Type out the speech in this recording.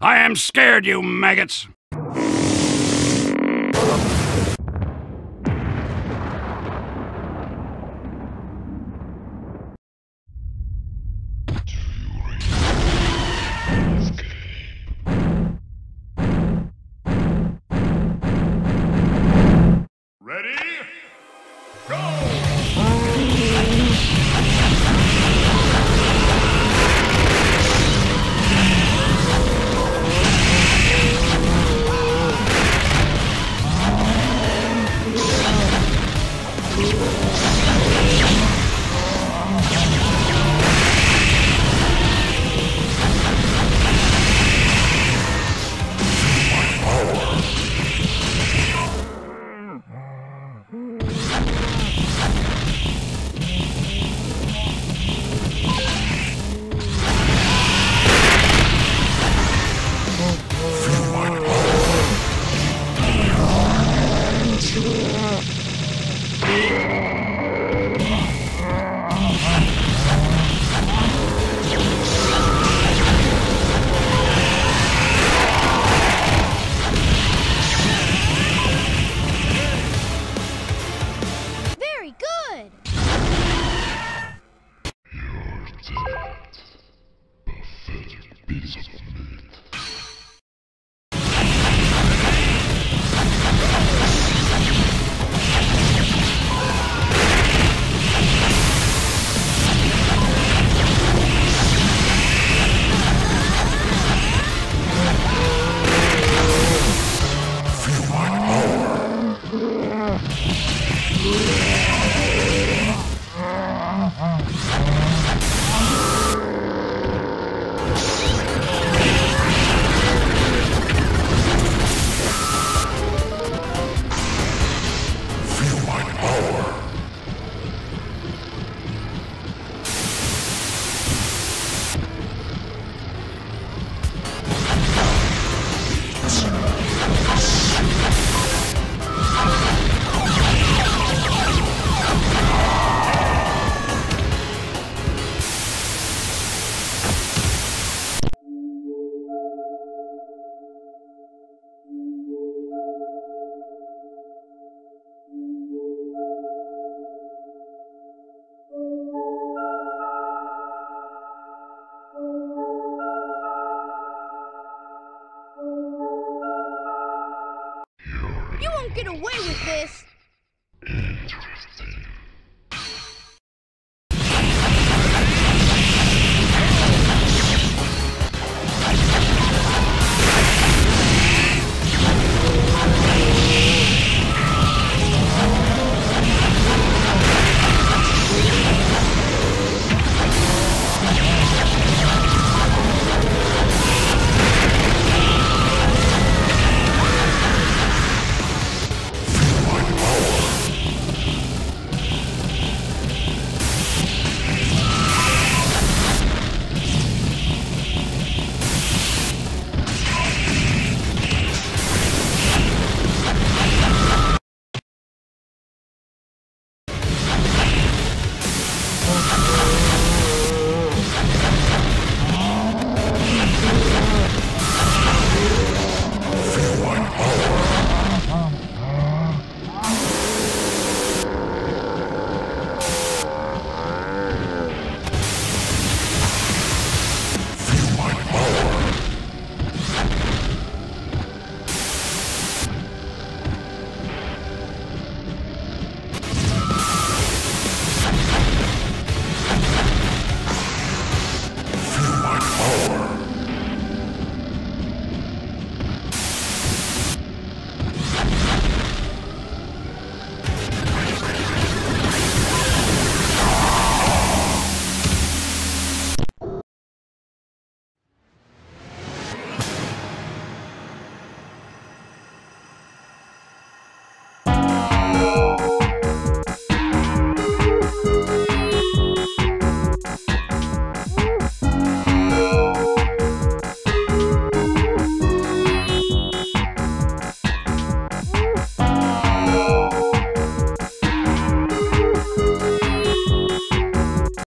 I am scared, you maggots! Very good. You won't get away with this.